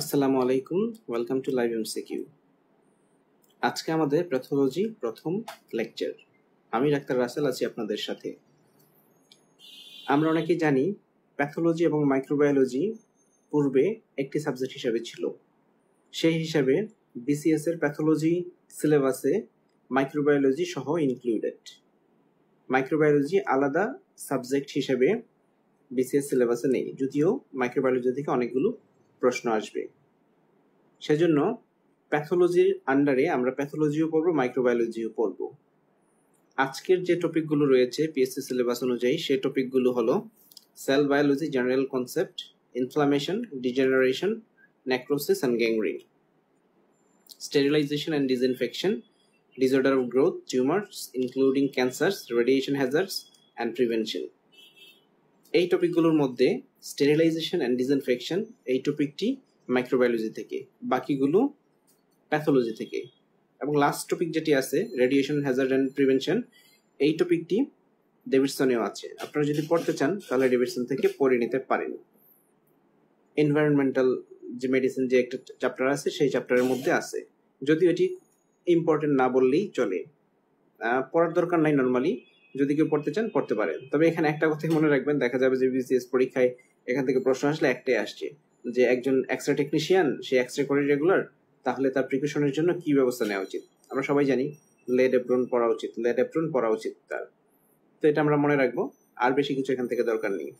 আসসালামু আলাইকুম welcome to live MCQ আজকে আমাদের প্যাথোলজি প্রথম লেকচার। আমি ডাক্তার রাসেল আছি আপনাদের সাথে। আমরা অনেকেই জানি প্যাথোলজি এবং মাইক্রোবায়োলজি পূর্বে একটি সাবজেক্ট হিসাবে ছিল। সেই হিসাবে বিসিএস এর প্যাথোলজি সিলেবাসে মাইক্রোবায়োলজি সহ ইনক্লুডেড মাইক্রোবায়োলজি আলাদা সাবজেক্ট হিসেবে বিসিএস সিলেবাসে নেই, যদিও মাইক্রোবায়োলজি থেকে অনেকগুলো প্রশ্ন আসবে। সেজন্য প্যাথোলজির আন্ডারে আমরা প্যাথোলজিও পড়ব, মাইক্রোবায়োলজিও পড়ব। আজকের যে টপিকগুলো রয়েছে পিএসসি সিলেবাস অনুযায়ী, সে টপিকগুলো হলো cell biology general concept, inflammation, degeneration necrosis and gangrene sterilization and disinfection, disorder of growth, tumours, including cancers, radiation hazards and prevention. এই টপিকগুলোর মধ্যে স্টেরিলাইজেশন অ্যান্ড ডিসইনফেকশন এই টপিকটি মাইক্রোবায়োলজি থেকে, বাকিগুলো প্যাথোলজি থেকে। এবং লাস্ট টপিক যেটি আছে রেডিয়েশন হ্যাজার্ড অ্যান্ড প্রিভেনশন এই টপিকটি ডেভিডসনেও আছে। আপনারা যদি পড়তে চান, তাহলে ডেভিডসন থেকে পড়ে নিতে পারেন। এনভায়রনমেন্টাল যে মেডিসিন যে একটা চ্যাপ্টার আছে, সেই চ্যাপ্টারের মধ্যে আছে। যদিও এটি ইম্পর্টেন্ট না বললেই চলে। পড়ার দরকার নাই নর্মালি যদি কেউ পড়তে চান, পড়তে পারেন। তবে এখানে একটা কথাই মনে রাখবেন, দেখা যাবে যে বিসিএস পরীক্ষায় এখান থেকে প্রশ্ন আসলে একটাই আসছে, যে একজন এক্সরে টেকনিশিয়ান সে এক্সরে করে রেগুলার তাহলে তার প্রিকশনের জন্য কি ব্যবস্থা নেওয়া উচিত? আমরা সবাই জানি লেড এপ্রন পড়া উচিত লেড এপ্রন পড়া উচিত তার। তো এটা আমরা মনে রাখব, আর বেশি কিছু এখান থেকে দরকার নেই।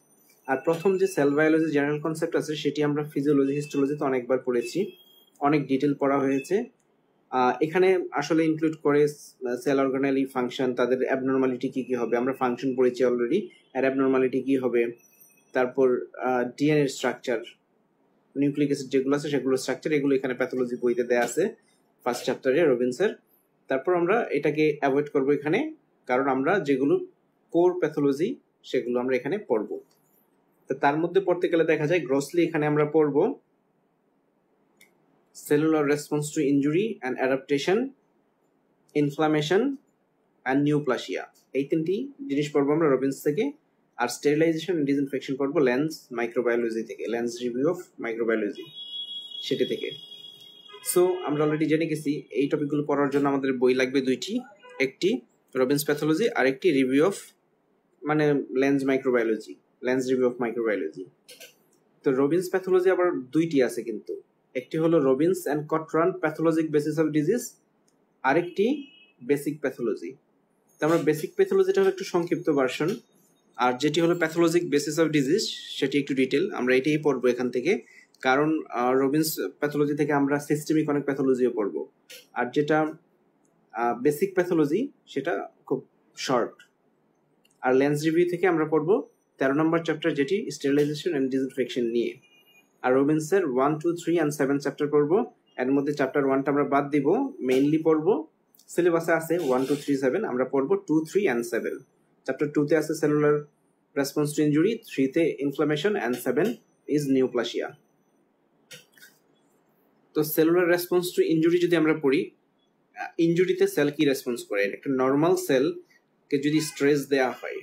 আর প্রথম যে সেল বায়োলজি জেনারেল কনসেপ্ট আছে, সেটি আমরা ফিজিওলজি হিস্টোলজিতে অনেকবার পড়েছি। অনেক ডিটেল পড়া হয়েছে। এখানে আসলে ইনক্লুড করে সেল অর্গানালি ফাংশন তাদের অ্যাবনর্মালিটি কি কি হবে? আমরা ফাংশন পড়েছি অলরেডি আর অ্যাবনর্মালিটি কি হবে? তারপর ডিএনএ স্ট্রাকচার নিউক্লিক অ্যাসিড যেগুলো আছে সেগুলো স্ট্রাকচার এগুলো এখানে প্যাথোলজি বইতে দেওয়া আছে ফার্স্ট চ্যাপ্টারে রবিনসের। তারপর আমরা এটাকে অ্যাভয়েড করব এখানে, কারণ আমরা যেগুলো কোর প্যাথোলজি সেগুলো আমরা এখানে পড়ব। তো তার মধ্যে পড়তে গেলে দেখা যায় গ্রসলি এখানে আমরা পড়ব। Cellular response to injury and adaptation, inflammation, and neoplasia. এই তিনটি জিনিস পড়ব আমরা রবিন্স থেকে। আর স্টেরিলাইজেশন ডিসইনফেকশন পড়ব ল্যান্স মাইক্রোবায়োলজি থেকে। ল্যান্স রিভিউ অফ মাইক্রোবায়োলজি সেটি থেকে। সো আমরা অলরেডি জেনে গেছি, এই টপিকগুলো পড়ার জন্য আমাদের বই লাগবে দুইটি। একটি রবিন্স প্যাথোলজি আর একটি রিভিউ অফ মানে Lange microbiology Lange review of microbiology তো রবিন্স প্যাথোলজি আবার দুইটি আছে কিন্তু। একটি হলো Robbins and Cotran pathologic basis of disease, আরেকটি বেসিক প্যাথোলজি। তো আমরা বেসিক প্যাথোলজিটা হলো একটু সংক্ষিপ্ত ভার্সন, আর যেটি হলো প্যাথোলজিক বেসিস অফ ডিজিজ, সেটি একটু ডিটেল আমরা এটাই পড়ব এখান থেকে, কারণ রবিন্স প্যাথোলজি থেকে আমরা সিস্টেমিক অনেক প্যাথোলজিও পড়ব। আর যেটা বেসিক প্যাথোলজি, সেটা খুব শর্ট। আর লেন্স রিভিউ থেকে আমরা পড়ব, তেরো নম্বর চ্যাপ্টার যেটি স্টেরিলাইজেশন অ্যান্ড ডিসইনফেকশন নিয়ে। আর রবিন্সের one two three and seven chapter পড়ব। এর মধ্যে চ্যাপ্টার ওয়ানটা আমরা বাদ দিব মেইনলি পড়ব। সিলেবাসে আছে ওয়ান টু থ্রি সেভেন আমরা পড়ব two three and seven chapter টুতে আছে সেলুলার রেসপন্স টু ইঞ্জুরি থ্রিতে inflammation and seven is neoplasia তো সেলুলার রেসপন্স টু ইঞ্জুরি যদি আমরা পড়ি ইঞ্জুরিতে সেল কি রেসপন্স করে? একটা নর্মাল সেলকে যদি স্ট্রেস দেওয়া হয়,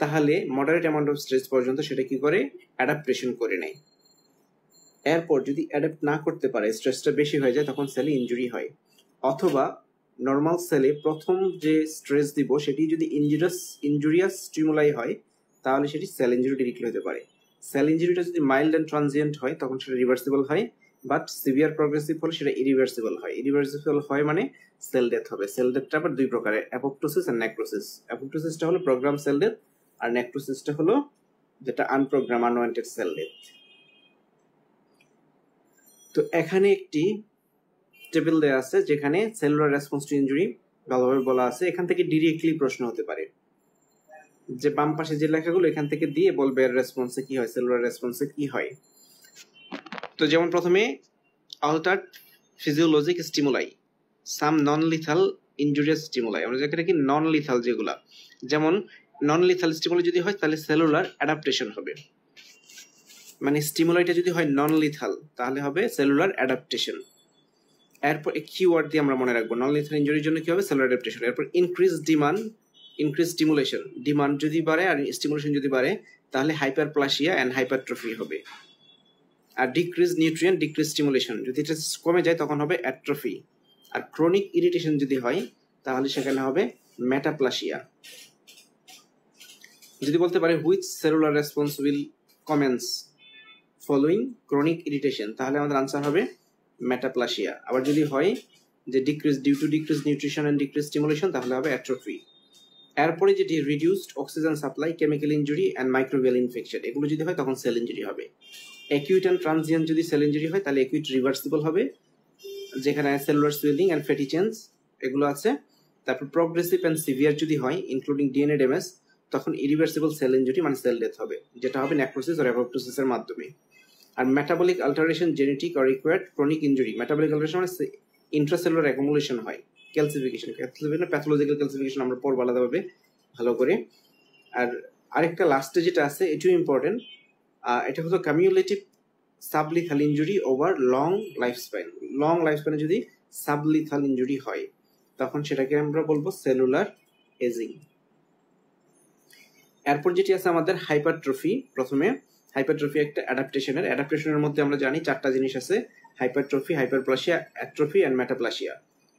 তাহলে মডারেট অ্যামাউন্ট অফ স্ট্রেস পর্যন্ত সেটা কি করে? অ্যাডাপ্টেশন করে নেয়। এরপর যদি অ্যাডাপ্ট না করতে পারে স্ট্রেসটা বেশি হয়ে যায়, তখন সেলে ইঞ্জুরি হয়। অথবা নর্মাল সেলে প্রথম যে স্ট্রেস দিব, সেটি যদি ইঞ্জুরিয়াস ইঞ্জুরিয়াস স্টিমুলাই হয়, তাহলে সেটি সেল ইঞ্জুরি ডিরেক্টলি হতে পারে। সেল ইঞ্জুরিটা যদি মাইল্ড অ্যান্ড ট্রানজিয়েন্ট হয়, তখন সেটা রিভার্সিবল হয় বাট সিভিয়ার প্রগ্রেসিভ হলে সেটা ইরিভার্সিবল হয়। ইরিভার্সিবল হয় মানে সেল ডেথ হবে। সেল ডেথটা আবার দুই প্রকারের অ্যাপোপ্টোসিস অ্যান্ড নেক্রোসিস অ্যাপোপ্টোসিসটা হলো প্রোগ্রাম সেল ডেথ আর নেক্রোসিসটা হলো যেটা আনপ্রোগ্রাম আনওয়ান্টেড সেল ডেথ তো এখানে একটি টেবিল দেওয়া আছে যেখানে সেলুলার রেসপন্স টু ইঞ্জুরি ভালোভাবে বলা আছে। এখান থেকে ডিরেক্টলি প্রশ্ন হতে পারে। যে বাম পাশে যে লেখাগুলো, এখান থেকে দিয়ে বলবে এর রেসপন্সে কি হয় সেলুলার রেসপন্সে কি হয়। তো যেমন প্রথমে altered physiologic stimuli some non lethal injurious stimuli আমরা যেখানে কি নন লিথাল যেগুলা। যেমন নন লিথাল স্টিমুলাই যদি হয়, তাহলে সেলুলার অ্যাডাপ্টেশন হবে। মানে স্টিমুলাইটা যদি হয় নন লিথাল তাহলে হবে সেলুলার অ্যাডাপ্টেশন এরপর কি ওয়ার্ড দিয়ে আমরা মনে রাখব নন লিথাল ইঞ্জুরির জন্য কি হবে? সেলুলার অ্যাডাপ্টেশন এরপর increase demand increase stimulation demand যদি বাড়ে আর স্টিমুলেশন যদি বাড়ে, তাহলে হাইপার প্লাসিয়া অ্যান্ড হাইপারট্রফি হবে। আর ডিক্রিজ নিউট্রিয়েন্ট ডিক্রিজ স্টিমুলেশন যদি এটা কমে যায়, তখন হবে অ্যাট্রফি আর ক্রনিক ইরিটেশন যদি হয়, তাহলে সেখানে হবে মেটাপ্লাসিয়া যদি বলতে পারে which cellular response will commence following chronic irritation তাহলে আমাদের আনসার হবে মেটাপ্লাসিয়া আবার যদি হয় যে decrease due to decrease nutrition and decrease stimulation তাহলে হবে অ্যাট্রফি এরপরে যেটি reduced oxygen supply chemical injury and microbial infection এগুলো যদি হয় তখন সেল ইঞ্জুরি হবে। অ্যাকিউট অ্যান্ড ট্রানজিয়েন্ট যদি সেল ইঞ্জুরি হয়, তাহলে অ্যাকিউট রিভার্সিবল হবে, যেখানে cellular swelling and fatty change এগুলো আছে। তারপর প্রগ্রেসিভ অ্যান্ড সিভিয়ার যদি হয় ইনক্লুডিং ডিএনএ ড্যামেজ তখন ইরিভার্সিবল সেল ইঞ্জুরি মানে সেল ডেথ হবে, যেটা হবে নেক্রোসিস আর অ্যাপোপ্টোসিসের মাধ্যমে। আর মেটাবলিক আল্টারেশন জেনেটিক আর required chronic injury metabolic alteration মানে ইন্ট্রাসেলুলার অ্যাকুমুলেশন হয় ক্যালসিফিকেশন ক্যালসিফিকেশন প্যাথোলজিক্যাল ক্যালসিফিকেশন আমরা পড়ব আলাদাভাবে, ভালো করে। আর আরেকটা লাস্টে যেটা আছে, এটিও ইম্পর্টেন্ট এটা হলো cumulative sublethal injury over long life span long life স্প্যানে যদি সাবলিথাল ইঞ্জুরি হয়, তখন সেটাকে আমরা বলব সেলুলার এজিং এরপর যেটি আছে আমাদের হাইপারট্রফি প্রথমে হাইপারট্রফি একটা অ্যাডাপ্টেশনের অ্যাডাপ্টেশনের মধ্যে আমরা জানি চারটা জিনিস আছে hypertrophy hyperplasia atrophy and metaplasia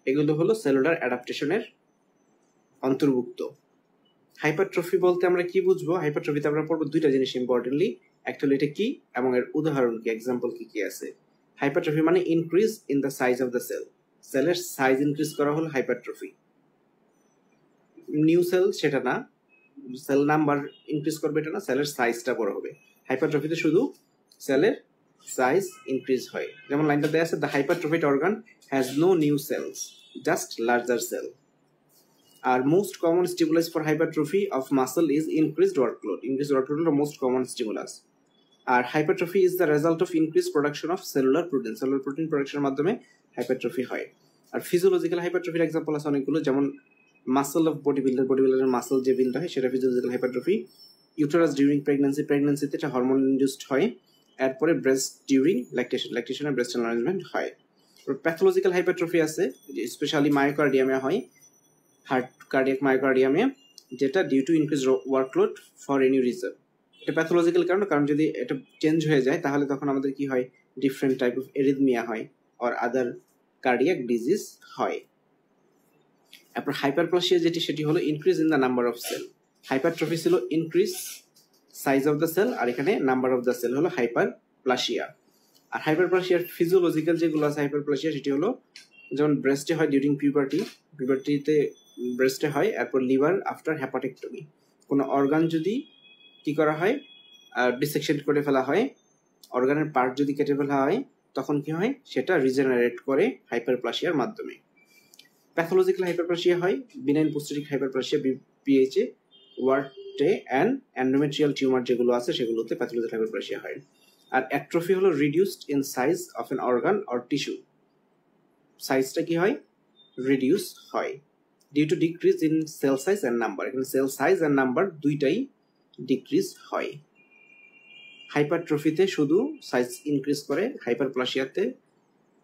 এগুলো হলো সেলুলার অ্যাডাপ্টেশনের অন্তর্ভুক্ত। হাইপারট্রফি বলতে আমরা কি বুঝব? হাইপারট্রফিতে আমরা পড়ব দুইটা জিনিস ইম্পর্টেন্টলি হলো এটা কি এবং এর উদাহরণ কি এক্সাম্পল কি কি আছে? হাইপারট্রফি মানে increase in the size of the cell সেলের সাইজ ইনক্রিজ করা হলো হাইপারট্রফি নিউ সেল সেটা না। সেল নাম্বার ইনক্রিজ করবে এটা না সেলের সাইজটা বড় হবে। হাইপারট্রফিতে শুধু সেলের সাইজ ইনক্রিজ হয়। যেমন লাইনটা দেওয়া আছে the hypertrophied organ has no new cells just larger cell R most common stimulus for hypertrophy of muscle is increased workload increase workload most common stimulus R hypertrophy is the result of increase production of cellular protein cellular protein প্রোডাকশনের মাধ্যমে hypertrophy হয়। আর physiological হাইপারট্রফির example আছে অনেকগুলো, যেমন muscle of body builder body বিল্ডারের muscle যে build হয়, সেটা physiological hypertrophy uterus during pregnancy প্রেগনেন্সিতে এটা হরমোন ইনডিউসড হয়, এরপরে ব্রেস্ট ডিউরিং ল্যাকটেশন ল্যাকটেশনে ব্রেস্ট এনলার্জমেন্ট হয়। প্যাথোলজিক্যাল হাইপারট্রফি আছে স্পেশালি মায়োকার্ডিয়ামে হয় হার্ট কার্ডিয়াক মায়োকার্ডিয়ামে যেটা due to increase workload for any reason এটা প্যাথোলজিক্যাল কারণ কারণ যদি এটা চেঞ্জ হয়ে যায়, তাহলে তখন আমাদের কি হয়? ডিফারেন্ট টাইপ অফ এরিদমিয়া হয় অর আদার কার্ডিয়াক ডিজিজ হয়। তারপর হাইপারপ্লাসিয়া যেটি, সেটি হলো increase in the number of cell hypertrophy ছিল increase size of the cell আর এখানে নাম্বার অফ দ্য সেল হলো হাইপার প্লাসিয়া আর হাইপার প্লাসিয়ার ফিজিওলজিক্যাল যেগুলো আছে হাইপার প্লাসিয়া সেটি হলো যেমন ব্রেস্টে হয় ডিউরিং পিউবার্টি পিউবার্টিতে ব্রেস্টে হয়, এরপর লিভার আফটার হ্যাপাটেক্টমি কোনো অর্গান যদি কি করা হয় ডিসেকশন করে ফেলা হয় অর্গানের পার্ট যদি কেটে ফেলা হয়, তখন কি হয়? সেটা রিজেনারেট করে হাইপার প্লাসিয়ার মাধ্যমে। প্যাথোলজিক্যাল হাইপারপ্লাসিয়া হয় বিনাইন পোস্টেরিক হাইপারপ্লাসিয়া পিএইচে ওয়ার্টে অ্যান্ড অ্যান্ডোমেট্রিয়াল টিউমার যেগুলো আছে, সেগুলোতে প্যাথোলজিক্যাল হাইপারপ্লাসিয়া হয়। আর অ্যাট্রফি হলো reduced in size of an organ or tissue সাইজটা কি হয়? রিডিউস হয়। Due to decrease in cell size and number এখানে সেল সাইজ অ্যান্ড নাম্বার দুইটাই ডিক্রিজ হয়। হাইপারট্রফিতে শুধু সাইজ ইনক্রিজ করে হাইপারপ্লাসিয়াতে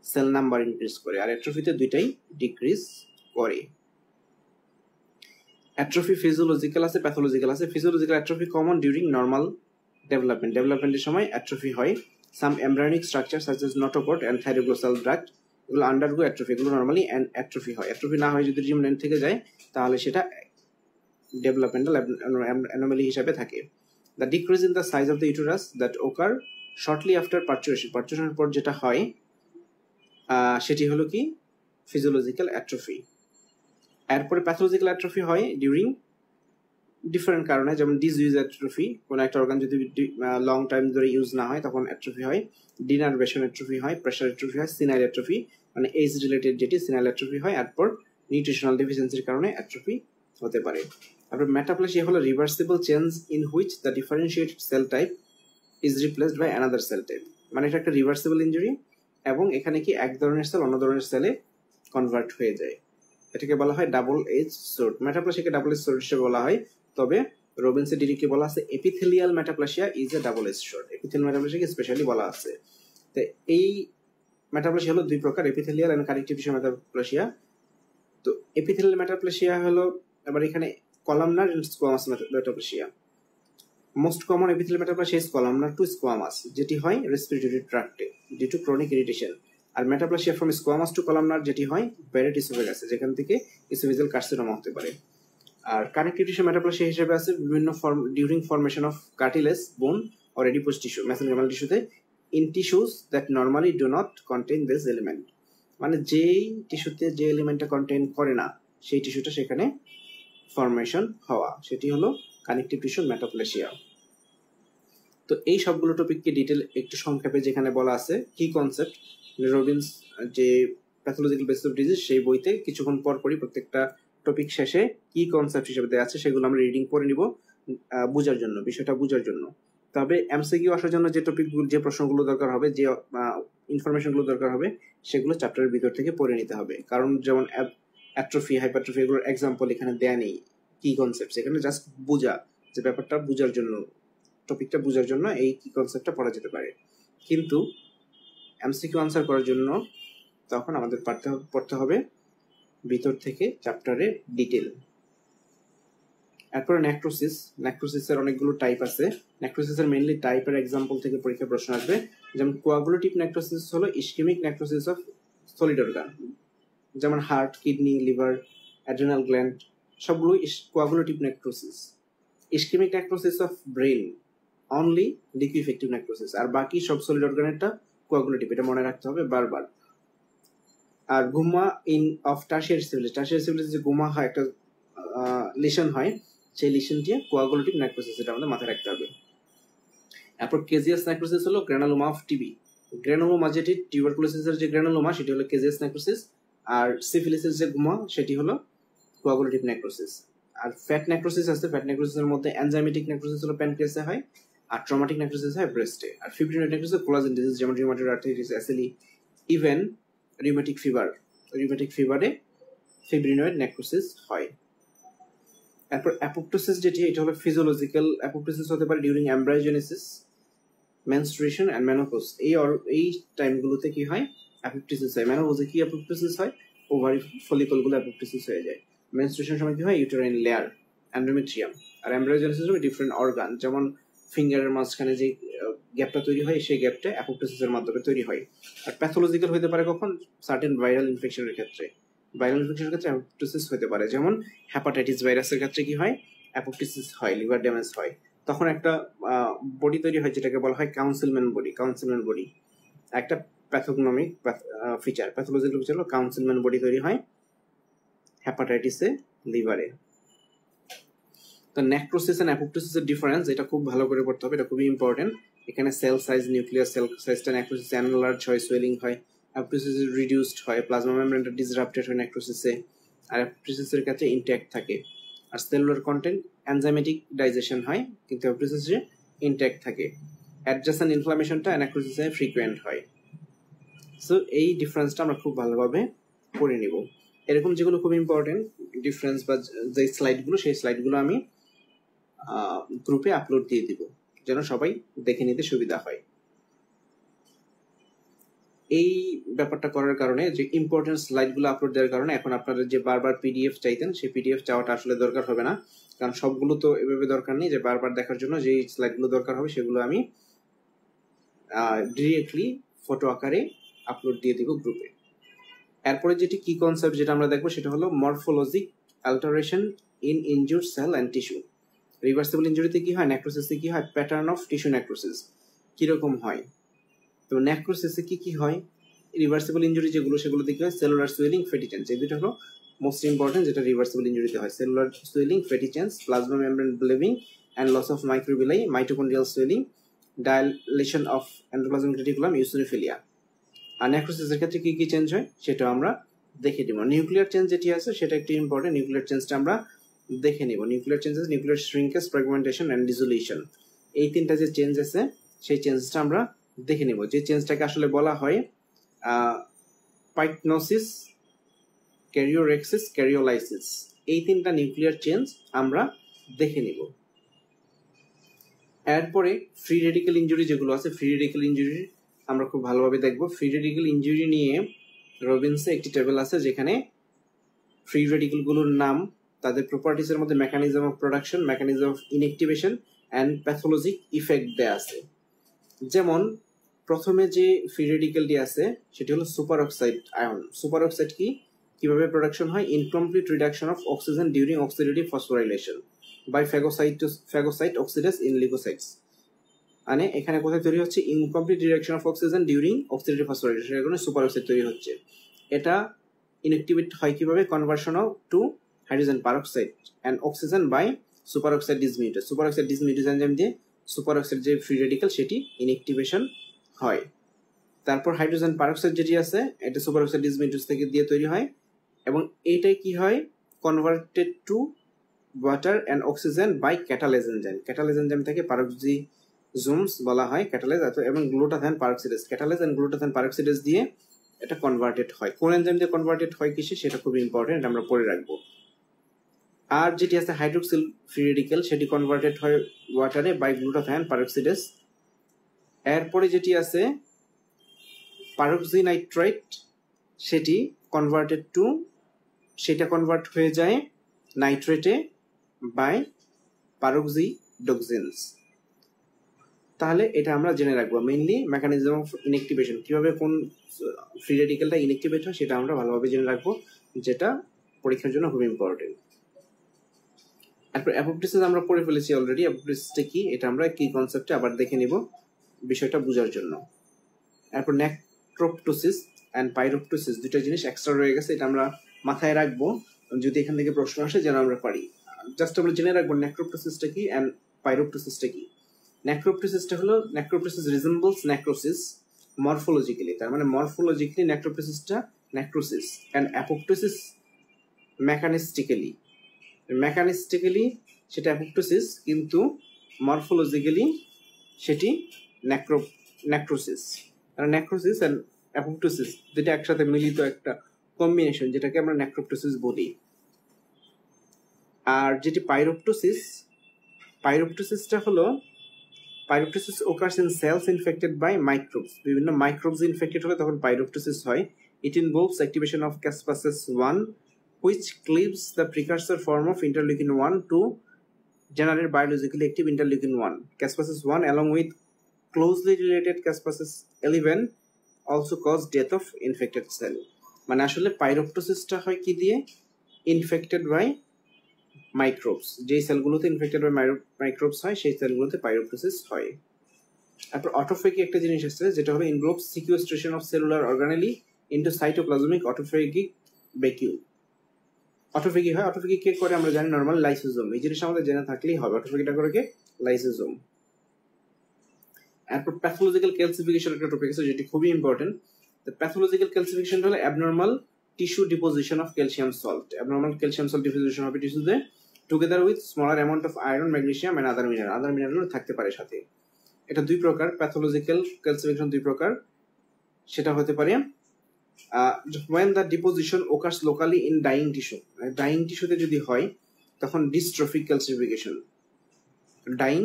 সেল নাম্বার ইনক্রিজ করে। আর অ্যাট্রফিতে দুইটাই ডিক্রিজ করে। অ্যাট্রফি ফিজিওলজিক্যাল আছে প্যাথোলজিক্যাল আছে। Physiological atrophy common during normal development ডেভেলপমেন্টের সময় অ্যাট্রফি হয়। Some embryonic structure such as notochord and thyroglossal drug এগুলো আন্ডারগো অ্যাট্রফি এগুলো নর্মালি অ্যাট্রফি হয়। অ্যাট্রফি না হয় যদি জিমলাইন থেকে যায়, তাহলে সেটা ডেভেলপমেন্টাল অ্যানোমালি হিসাবে থাকে। The decrease in the size of the uterus that occur shortly after parturition পার্চুরেশনের পর যেটা হয় সেটি হলো কি? ফিজিওলজিক্যাল অ্যাট্রফি এরপরে প্যাথোলজিক্যাল অ্যাট্রফি হয় ডিউরিং ডিফারেন্ট কারণে, যেমন ডিজিজ অ্যাট্রফি কোনো একটা অর্গান যদি লং টাইম ধরে ইউজ না হয়, তখন অ্যাট্রফি হয়। ডিনারভেশন অ্যাট্রফি হয় প্রেশার অ্যাট্রফি হয় সিনাইল অ্যাট্রফি মানে এজ রিলেটেড যেটি সিনাইল অ্যাট্রফি হয়। এরপর নিউট্রিশনাল ডেফিসিয়েন্সির কারণে অ্যাট্রফি হতে পারে। তারপর মেটাপ্লাসিয়া হলো reversible change in which the differentiated cell type is replaced by another cell type মানে এটা একটা রিভার্সিবল ইঞ্জুরি এবং এখানে কি এক ধরনের সেল অন্য ধরনের সেলে কনভার্ট হয়ে যায়। এটাকে বলা হয় ডাবল এইচ সোর্ট মেটাপ্লাসিয়াকে ডাবল এজ সোর্ট হিসেবে বলা হয়। তবে রবিনসে ডিরিকে বলা আছে epithelial metaplasia is a double edge sword epithelial মেটাপ্লাসিয়াকে specially বলা আছে। তো এই মেটাপ্লাসিয়া হলো দুই প্রকার epithelial and connective tissue metaplasia তো এপিথেলিয়াল মেটাপ্লাসিয়া হলো, আবার এখানে columnar and squamous metaplasia most common epithelial metaplasia is columnar to squamous যেটি হয় রেসপিরেটরি ট্রাক্টে due to chronic irritation R metaplasia from squamous to columnar যেটি হয় ব্যারেট ইসোফেগাসে যেখান থেকে ইসোফেজাল কার্সিনোমা হতে পারে। আর কানেক্টিভ টিস্যু মেটাপ্লাসিয়া হিসেবে আছে বিভিন্ন form during formation of cartilage bone or adipose tissue mesenchymal টিস্যুতে in tissues that normally do not contain this element মানে যেই টিস্যুতে যে এলিমেন্টটা কন্টেইন করে না, সেই টিস্যুটা সেখানে ফর্মেশন হওয়া। সেটি হলো কানেক্টিভ টিস্যু মেটাপ্লেশিয়া তো এই সবগুলো টপিককে ডিটেল একটু সংক্ষেপে যেখানে বলা আছে, কি কনসেপ্ট রবিন্স যে প্যাথোলজিক্যাল বেসিস অফ ডিজিজ সেই বইতে কিছুক্ষণ পর পরই প্রত্যেকটা টপিক শেষে কি কনসেপ্ট হিসেবে দেওয়া আছে সেগুলো আমরা রিডিং করে নিব বোঝার জন্য, বিষয়টা বোঝার জন্য। তবে এমসিকিউ আসার জন্য যে টপিকগুলো যে প্রশ্নগুলো দরকার হবে, যে ইনফরমেশনগুলো দরকার হবে, সেগুলো চ্যাপ্টারের ভিতর থেকে পড়ে নিতে হবে। কারণ যেমন অ্যাট্রফি হাইপারট্রফি এগুলোর এক্সাম্পল এখানে দেয়া নেই, কি কনসেপ্ট এখানে জাস্ট বোঝা, যে ব্যাপারটা বোঝার জন্য টপিকটা বোঝার জন্য এই কি কনসেপ্টটা পড়া যেতে পারে। কিন্তু এমসিকিউ আনসার করার জন্য তখন আমাদের পড়তে পড়তে হবে ভিতর থেকে চ্যাপ্টারের ডিটেল। এরপরে নেক্রোসিস নেক্রোসিসের অনেকগুলো টাইপ আছে। নেক্রোসিসের মেইনলি টাইপের এক্সাম্পল থেকে পরীক্ষা প্রশ্ন আসবে। যেমন কোয়াগুলেটিভ নেক্রোসিস হলো ischaemic necrosis of solid organ যেমন heart kidney liver adrenal gland সবগুলো coagulative necrosis ischaemic necrosis of brain only liquefactive necrosis আর বাকি সব সলিড অর্গানেরটা কোয়াগুলেটিভ এটা মনে রাখতে হবে বারবার। আর gumma in of tertiary syphilis tertiary syphilis যে গুমা হয়, একটা লিশন হয়, সেই লিশনটি কোয়াগুলেটিভ নেক্রোসিস এটা আমাদের মাথায় রাখতে হবে। এরপর কেজিয়াস নেক্রোসিস হলো গ্রানালোমা অফ টিবি। গ্রানোলোমা যেটি, টিউবারকুলোসিসের যে গ্রানোলোমা সেটি হলো কেজিয়াস নেক্রোসিস আর সিফিলিসের যে গুমা, সেটি হলো কোয়াগুলেটিভ নেক্রোসিস আর ফ্যাট নেক্রোসিস আছে, ফ্যাট নেক্রোসিসের মধ্যে এনজাইমেটিক নেক্রোসিস হলো প্যানক্রিয়াসে হয়। আর ট্রমাটিক নেক্রোসিস হয় ব্রেস্টে আর ফিব্রিনয়েড নেক্রোসিস কোলাজেন ডিজিজ যেমন রিউমাটয়েড আর্থ্রাইটিস অ্যাসিলি ইভেন রিউমেটিক ফিভার রিউমেটিক ফিভারে ফিব্রিনয়েড নেক্রোসিস হয়। এরপর অ্যাপোপ্টোসিস যেটি, এটা হলো ফিজিওলজিক্যাল অ্যাপোপ্টোসিস হতে পারে during embryogenesis menstruation and menopause এই এই টাইমগুলোতে কি হয়? অ্যাপোপ্টোসিস হয়। মেনোপোজে কি অ্যাপোপ্টোসিস হয়? ওভারি ফলিকলগুলো অ্যাপোপ্টোসিস হয়ে যায়। মেনস্ট্রুয়েশন সময় কি হয়? ইউটেরাইন লেয়ার অ্যান্ড্রোমেট্রিয়াম আর অ্যাম্ব্রাইজেনেসিস হবে ডিফারেন্ট অর্গান যেমন ফিঙ্গারের মাঝখানে যে গ্যাপটা তৈরি হয়, সেই গ্যাপটা অ্যাপোপ্টোসিসের মাধ্যমে তৈরি হয়। আর প্যাথোলজিক্যাল হতে পারে কখন? সার্টেন ভাইরাল ইনফেকশনের ক্ষেত্রে। ভাইরাল ইনফেকশনের ক্ষেত্রে অ্যাপোপ্টোসিস হতে পারে। যেমন হ্যাপাটাইটিস ভাইরাসের ক্ষেত্রে কি হয়? অ্যাপোপ্টোসিস হয় লিভার ড্যামেজ হয়। তখন একটা বডি তৈরি হয়, যেটাকে বলা হয় কাউন্সিলম্যান বডি কাউন্সিলম্যান বডি একটা প্যাথোগনমিক ফিচার প্যাথোলজিক্যাল ফিচার হলো কাউন্সিলম্যান বডি তৈরি হয় হ্যাপাটাইটিসে লিভারে তো নেক্রোসিস এন্ড অ্যাপোপ্টোসিসের ডিফারেন্স এটা খুব ভালো করে পড়তে হবে, এটা খুবই ইম্পর্টেন্ট এখানে সেল সাইজ নিউক্লিয়ার সেল সাইজটা নেক্রোসিস অ্যানলার্জ হয় সোয়েলিং হয় অ্যাপোপ্টোসিস রিডিউসড হয় প্লাজমা মেমব্রেনটা ডিসরাপ্টেড হয় নেক্রোসিসে আর অ্যাপোপ্টোসিসের ক্ষেত্রে ইনট্যাক্ট থাকে। আর সেলুলার কন্টেন্ট এনজাইমেটিক ডাইজেশন হয়, কিন্তু অ্যাপোপ্টোসিসে ইনট্যাক্ট থাকে। অ্যাডজাসেন্ট ইনফ্লামেশনটা অ্যানাক্রোসিসে ফ্রিকুয়েন্ট হয়। সো এই ডিফারেন্সটা আমরা খুব ভালোভাবে পড়ে নিব। এরকম যেগুলো খুব ইম্পর্টেন্ট ডিফারেন্স বা যে স্লাইডগুলো সেই স্লাইডগুলো আমি গ্রুপে আপলোড দিয়ে দিব, যেন সবাই দেখে নিতে সুবিধা হয়। এই ব্যাপারটা করার কারণে, যে ইম্পর্টেন্ট স্লাইডগুলো আপলোড দেওয়ার কারণে, এখন আপনারা যে বারবার পিডিএফ চাইতেন, সেই পিডিএফ চাওয়াটা আসলে দরকার হবে না। কারণ সবগুলো তো এভাবে দরকার নেই, যে বারবার দেখার জন্য যে স্লাইডগুলো দরকার হবে, সেগুলো আমি ডিরেক্টলি ফটো আকারে আপলোড দিয়ে দিব গ্রুপে এরপরে যেটি কি কনসেপ্ট যেটা আমরা দেখব, সেটা হলো morphologic alteration in injured cell and tissue reversible ইঞ্জুরিতে কি হয়? নেক্রোসিসে কি হয়? প্যাটার্ন অফ টিস্যু নেক্রোসিস কীরকম হয়? তো নেক্রোসিসে কি কি হয়? রিভার্সিবল ইঞ্জুরি যেগুলো সেগুলোতে কি হয় সেলুলার সুইলিং সুয়েলিং ফেটিটেন্স এই দুটো হলো মোস্ট ইম্পর্টেন্ট যেটা রিভার্সিবল ইঞ্জুরিতে হয়। Cellular swelling ফেটিটেন্স plasma membrane blebbing and loss of microvilli mitochondrial swelling dilation of endoplasmic reticulum eosinophilia আর নেক্রোসিসের ক্ষেত্রে কী কী চেঞ্জ হয়? সেটা আমরা দেখে নিব। নিউক্লিয়ার চেঞ্জ যেটি আছে, সেটা একটি ইম্পর্টেন্ট নিউক্লিয়ার চেঞ্জটা আমরা দেখে নিব। Nuclear changes nuclear shrinkage fragmentation and dissolution এই তিনটা যে চেঞ্জ আছে, সেই চেঞ্জটা আমরা দেখে নিব। যে চেঞ্জটাকে আসলে বলা হয় পাইটনোসিস ক্যারিওরেক্সিস ক্যারিওলাইসিস এই তিনটা নিউক্লিয়ার চেঞ্জ আমরা দেখে নিব। এরপরে ফ্রি রেডিক্যাল ইঞ্জুরি যেগুলো আছে ফ্রি রেডিক্যাল ইঞ্জুরি আমরা খুব ভালোভাবে দেখব। ফ্রি রেডিক্যাল ইঞ্জুরি নিয়ে রবিনসে একটি টেবিল আছে যেখানে ফ্রি রেডিক্যালগুলোর নাম তাদের প্রপার্টিসের মধ্যে mechanism of production mechanism of inactivation and pathologic effect দেয়া আছে। যেমন, প্রথমে যে ফ্রি রেডিকেলটি আছে, সেটি হলো superoxide ion superoxide কি? কীভাবে প্রোডাকশন হয়? Incomplete reduction of oxygen during oxidative phosphorylation by phagocyte phagocyte oxidase in leukocytes মানে এখানে কোথায় তৈরি হচ্ছে? Incomplete reduction of oxygen during oxidative phosphorylation এর কারণে সুপার অক্সাইড তৈরি হচ্ছে। এটা ইনএক্টিভেট হয় কীভাবে? Conversion of to hydrogen peroxide and oxygen by superoxide dismutase superoxide dismutase enzyme দিয়ে সুপার অক্সাইড যে ফ্রি রেডিক্যাল সেটি ইনএক্টিভেশন হয়। তারপর হাইড্রোজেন পারঅক্সাইড যেটি আছে, এটা সুপার অক্সাইড ডিসমিউটেজ থেকে দিয়ে তৈরি হয় এবং এইটাই কি হয়? Converted to water and oxygen by catalase enzyme catalase enzyme থেকে পারক্সি জুমস বলা হয় ক্যাটালেজ এবং glutathione peroxidase catalase and glutathione peroxidase দিয়ে এটা কনভার্টেড হয়। কোন এনজাইম দিয়ে কনভার্টেড হয় কিসে? সেটা খুব ইম্পর্টেন্ট আমরা পড়ে রাখব। আর যেটি আছে হাইড্রোক্সিল ফ্রি সেটি কনভার্টেড হয় ওয়াটারে বাই গ্লুটাথায়ন পারক্সিডেস এরপরে যেটি আছে পারক্সিনাইট্রাইট সেটি কনভার্টেড টু সেটা কনভার্ট হয়ে যায় নাইট্রেটে বাই পারক্সি ডক্সিনস তাহলে এটা আমরা জেনে রাখব। মেইনলি মেকানিজম অফ ইনএক্টিভেশন কীভাবে কোন ফ্রি রেডিক্যালটা ইনএক্টিভেট হয়, সেটা আমরা ভালোভাবে জেনে রাখব, যেটা পরীক্ষার জন্য খুব ইম্পর্টেন্ট তারপর অ্যাপোপ্টিসিস আমরা পড়ে ফেলেছি অলরেডি অ্যাপোপ্টিসিসটা কি? এটা আমরা কি কনসেপ্টে আবার দেখে নিব বিষয়টা বোঝার জন্য। তারপর নেক্ট্রোপটোসিস অ্যান্ড পাইরোপটোসিস দুটো জিনিস এক্সট্রা রয়ে গেছে, এটা আমরা মাথায় রাখব। যদি এখান থেকে প্রশ্ন আসে, যেন আমরা পারি। জাস্ট আমরা জেনে রাখব নেক্রোপ্টোসিসটা কি অ্যান্ড পাইরোপটোসিসটা কি। নেক্রোপ্টোসিসটা হলো নেক্রোপ্টোসিস রিজেম্বলস নেক্রোসিস মরফোলজিক্যালি তার মানে morphologically নেক্রোপ্টোসিসটা necrosis and apoptosis mechanistically mechanistically সেটা অ্যাপোপ্টোসিস কিন্তু মরফোলজিক্যালি সেটি necro necrosis necrosis and apoptosis যেটা একসাথে মিলিত একটা কম্বিনেশন যেটাকে আমরা নেক্রোপ্টোসিস বলি। আর যেটি পাইরোপ্টোসিস পাইরোপ্টোসিসটা হলো pyroptosis occurs in cells infected by microbes বিভিন্ন মাইক্রোবস ইনফেক্টেড হলে তখন পাইরোপ্টোসিস হয়। It involves activation of caspases one which cleaves the precursor form of interleukin 1 to generate biologically active interleukin 1. Caspasis 1 along with closely related Caspasis 11 also cause death of infected cell. মানে আসলে পাইরোপ্টোসিসটা হয় কি দিয়ে infected by microbes যেই সেলগুলোতে infected by microbes হয় সেই সেলগুলোতে পাইরোপ্টোসিস হয় তারপর অটোফেকি একটা জিনিস আছে যেটা হলো involves sequestration of cellular organelle into cytoplasmic autophagic vacuole autophagy হয় অটোফেগি কে করে আমরা জানি নর্মাল লাইসোজোম এই জিনিসটা আমাদের জেনে থাকলেই হবে অটোফেগিটা করে কে? লাইসোজোম এরপর প্যাথোলজিক্যাল ক্যালসিফিকেশন একটা টপিক আছে, যেটি খুবই ইম্পর্টেন্ট তো প্যাথোলজিক্যাল ক্যালসিফিকেশন হলো abnormal tissue deposition of calcium salt abnormal calcium salt deposition হবে টিস্যুতে together with smaller amount of iron magnesium and other mineral other মিনারেলও থাকতে পারে সাথে। এটা দুই প্রকার প্যাথোলজিক্যাল ক্যালসিফিকেশন দুই প্রকার। সেটা হতে পারে when the deposition occurs locally in dying tissue dying টিস্যুতে যদি হয়, তখন ডিস্ট্রফিক ক্যালসিফিকেশন ডাইং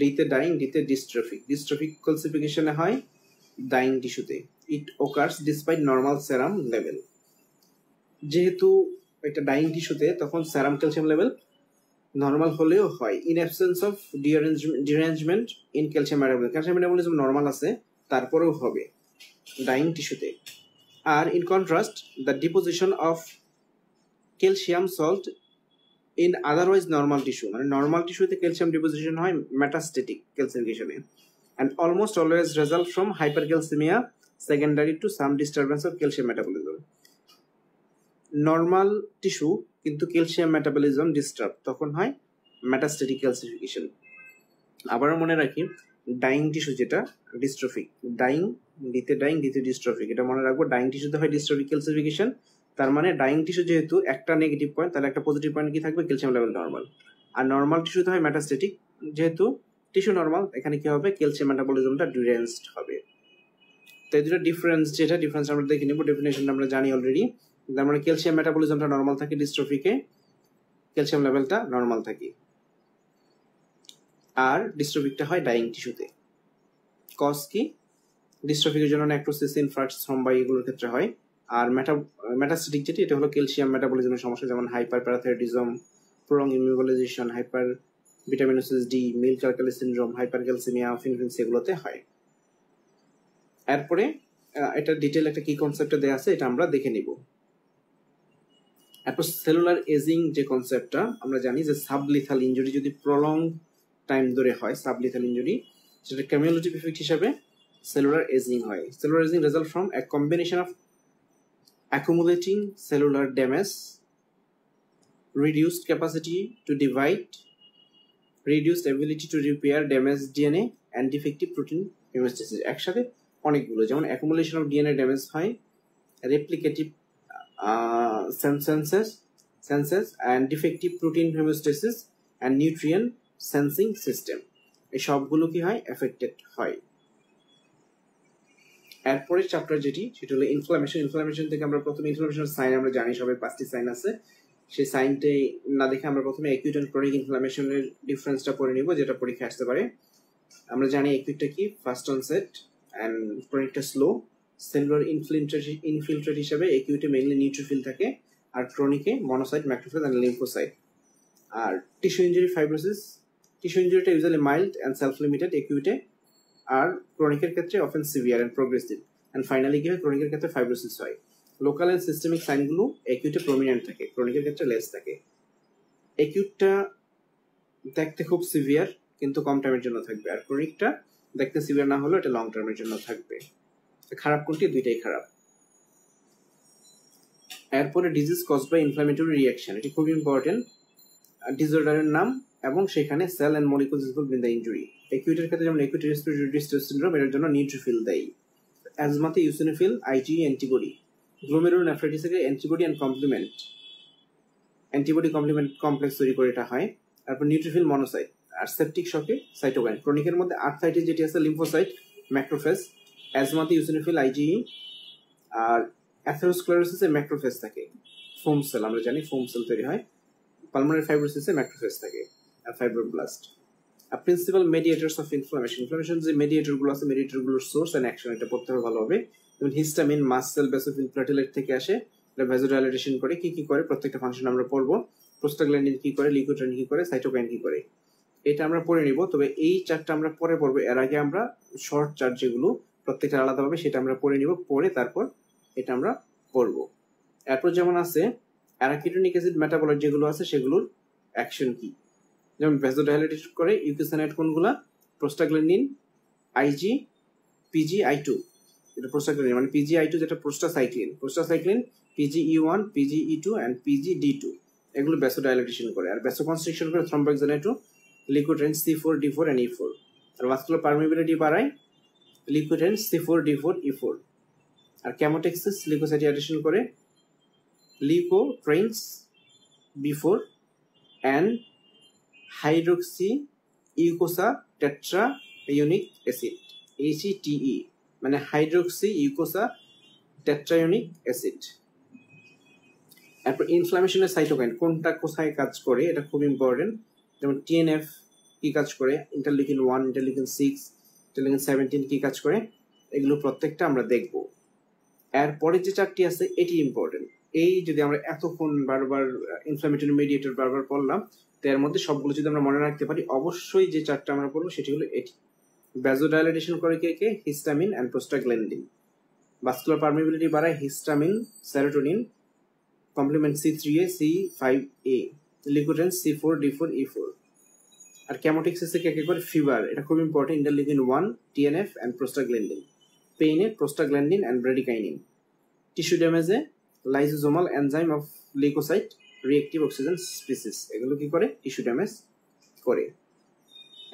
ডিতে ডাইং ডিতে ডিস্ট্রফিক ডিস্ট্রফিক ক্যালসিফিকেশনে হয় dying টিস্যুতে it occurs despite normal serum level যেহেতু এটা ডাইং টিস্যুতে তখন সেরাম ক্যালসিয়াম লেভেল নর্মাল হলেও হয়। In absence of derangement in calcium calcium metabolism normal আছে, তারপরেও হবে ডাইং টিস্যুতে আর in contrast the deposition of calcium salt in otherwise normal tissue মানে নর্মাল টিস্যুতে ক্যালসিয়াম ডিপোজিশন হয় metastatic ক্যালসিফিকেশনে and almost always result from hypercalcemia secondary to some disturbance of calcium metabolism normal tissue কিন্তু calcium metabolism disturb তখন হয় metastatic calcification আবারও মনে রাখি dying tissue যেটা ডিস্ট্রফিক ডাইং ডিতে ডাইং ডিতে ডিস্ট্রফিক এটা মনে রাখব ডাইং টিস্যুতে হয় ডিস্ট্রফিক ক্যালসিফিকেশন তার মানে ডাইং টিস্যু যেহেতু একটা নেগেটিভ পয়েন্ট তাহলে একটা পজিটিভ পয়েন্ট কি থাকবে? ক্যালসিয়াম লেভেল নর্মাল আর নর্মাল টিস্যুতে হয় মেটাস্টেটিক যেহেতু টিস্যু নর্মাল এখানে কি হবে? ক্যালসিয়াম মেটাবলিজমটা ডিরেন্সড হবে। তো এই দুটো ডিফারেন্স যেটা ডিফারেন্স আমরা দেখে নিব ডেফিনেশন আমরা জানি অলরেডি তার মানে ক্যালসিয়াম মেটাবলিজমটা নর্মাল থাকে ডিস্ট্রফিকে ক্যালসিয়াম লেভেলটা নর্মাল থাকে। আর ডিস্ট্রফিকটা হয় ডাইং টিস্যুতে কজ কি? ডিস্ট্রফিকের জন্য নেক্রোসিস ইনফ্রাক্ট থ্রম্বা এগুলোর ক্ষেত্রে হয়। আর মেটা মেটাস্টেটিক যেটি, এটা হলো ক্যালসিয়াম মেটাবলিজমের সমস্যা, যেমন hyperparathyroidism prolong immobilization hypervitaminosis D milk alkali syndrome hypercalcaemia ফিনফিনস এগুলোতে হয়। এরপরে এটা ডিটেল একটা কি কনসেপ্টে দেওয়া আছে, এটা আমরা দেখে নিব। এরপর সেলুলার এজিং যে কনসেপ্টটা আমরা জানি যে সাবলিথাল ইঞ্জুরি যদি প্রলং টাইম ধরে হয়, সাবলিথাল ইঞ্জুরি সেটা ক্যামিউলেটিভ ইফেক্ট হিসাবে cellular aging হয় cellular aging result from a combination of accumulating cellular damage reduced capacity to divide reduced ability to repair damaged DNA and defective protein homeostasis একসাথে অনেকগুলো যেমন accumulation of DNA damage হয় uh, senses senses and defective protein homeostasis and nutrient sensing system এই সবগুলো কি হয় affected হয় এরপরের চ্যাপ্টার যেটি, সেটা হলো ইনফ্লামেশন ইনফ্লামেশন থেকে আমরা প্রথমে ইনফ্লামেশন সাইন আমরা জানি, সবাই পাঁচটি সাইন আছে। সেই সাইনটাই না দেখে আমরা প্রথমে একিউট অ্যান্ড ক্রনিক ইনফ্লামেশনের ডিফারেন্সটা পড়ে নিব, যেটা পরীক্ষা আসতে পারে। আমরা জানি একিউটটা কি? ফার্স্ট অনসেট অ্যান্ড ক্রনিকটা স্লো সেলুলার ইনফিল্ট্রেট ইনফিল্ট্রেট হিসাবে একিউটে মেইনলি নিউট্রোফিল থাকে, আর ক্রনিকে মনোসাইট ম্যাক্রোফেজ অ্যান্ড লিম্ফোসাইট আর tissue injury fibrosis tissue ইঞ্জুরিটা usually mild and self limited একিউটে আর ক্রনিকের ক্ষেত্রে often severe and progressive and finally হয় ক্রনিকের ক্ষেত্রে ফাইব্রোসিস হয়। লোকাল অ্যান্ড সিস্টেমিক সাইনগুলো একিউটে প্রমিনেন্ট থাকে, ক্রনিকের ক্ষেত্রে লেস থাকে। একিউটটা দেখতে খুব সিভিয়ার কিন্তু কম টাইমের জন্য থাকবে। আর ক্রনিকটা দেখতে সিভিয়ার না হলেও এটা লং টার্মের জন্য থাকবে। খারাপ কোনটি? দুইটাই খারাপ। এরপরে disease cause by inflammatory reaction এটি খুব ইম্পর্টেন্ট ডিসঅর্ডারের নাম এবং সেখানে cell and molecules involve in the injury একুইটের ক্ষেত্রে যেমন একুইট রেসপিরেটরি ডিস্ট্রেস সিনড্রোম এর জন্য নিউট্রিফিল দেয়। অ্যাজমাতে ইউসিনোফিল আইজি অ্যান্টিবডি গ্লোমেরুল নেফ্রাইটিসে antibody and complement antibody complement complex তৈরি করে এটা হয়। তারপর নিউট্রিফিল মনোসাইট আর সেপটিক শকে সাইটোকাইন ক্রনিকের মধ্যে আর্থাইটিস যেটি আছে লিম্ফোসাইট ম্যাক্রোফেস অ্যাজমাতে ইউসিনোফিল আইজি আর অ্যাথেরোস্ক্লেরোসিসে ম্যাক্রোফেস থাকে। ফোম সেল আমরা জানি ফোম সেল তৈরি হয়। পালমোনারি ফাইব্রোসিসে ম্যাক্রোফেস থাকে। Fibroblast principal mediators of inflammation inflammation যে মেডিয়েটরগুলো আছে মেডিয়েটরগুলোর সোর্স এন্ড অ্যাকশন এটা পড়তে হবে ভালোভাবে। যেমন histamine mast cell basophil platelet থেকে আসে, এটা ভ্যাজোডাইলেটেশন করে, কি কি করে, প্রত্যেকটা ফাংশন আমরা পড়ব। প্রোস্টাগ্ল্যান্ডিন কি করে লিকোট্রাইন কি করে সাইটোকাইন কি করে। এটা আমরা পড়ে নিব, তবে এই চারটা আমরা পরে পড়ব। এর আগে আমরা শর্ট চার্ট যেগুলো, প্রত্যেকটা আলাদাভাবে সেটা আমরা পড়ে নিব, পড়ে তারপর এটা আমরা পড়ব। এরপর যেমন আছে অ্যারাকিটোনিক অ্যাসিড মেটাবলাইট যেগুলো আছে, সেগুলোর অ্যাকশন কি? যেমন ভ্যাজোডাইলেটেড করে ইউকেসানাইট কোনগুলা? Prostaglandin IG PG I two এটা প্রোস্টাগ্ল্যান্ডিন মানে পিজি আই টু যেটা prostacyclin prostacyclin PG E one PG E two and PG D two এগুলো ভ্যাসোডাইলেটেশন করে। আর ভ্যাসোকনস্ট্রিকশন করে thromboxane A two leukotrienes C four D four and E four R vascular permeability বাড়ায় leukotrienes C four D four E four আর chemotaxis লিকোসাইটিয়েশন করে leukotrienes B four and hydroxy, eicosa, tetra, enoic acid HETE মানে hydroxy, ইউকোসা, টেট্রাইউনিক acid. এরপর ইনফ্লামেশনের cytokine কোনটা কোথায় কাজ করে, এটা খুব ইম্পর্টেন্ট যেমন টিএনএফ কি কাজ করে interleukin one interleukin six interleukin seventeen কি কাজ করে, এগুলো প্রত্যেকটা আমরা দেখব। এরপরে যে চারটি আছে, এটি ইম্পর্টেন্ট এই যদি আমরা এতক্ষণ বারবার ইনফ্লামেটরি মেডিয়েটর বারবার পড়লাম তো এর মধ্যে সবগুলো যদি আমরা মনে রাখতে পারি, অবশ্যই যে চারটা আমরা পড়ব সেটি হলো এটি। ব্যাজোডাইলেটেশন করে কে কে? Histamine and prostaglandin vascular permeability বাড়ায় histamine serotonin complement C three A C five A leukotrienes C four D four E four আর ক্যামোটিক্সিসে কে কে করে? ফিভার এটা খুব important interleukin one TNF and prostaglandin পেইনে prostaglandin and bradykinin tissue ড্যামেজে lysosomal enzyme of leukocyte reactive oxygen species এগুলো কি করে? Tissue damage করে।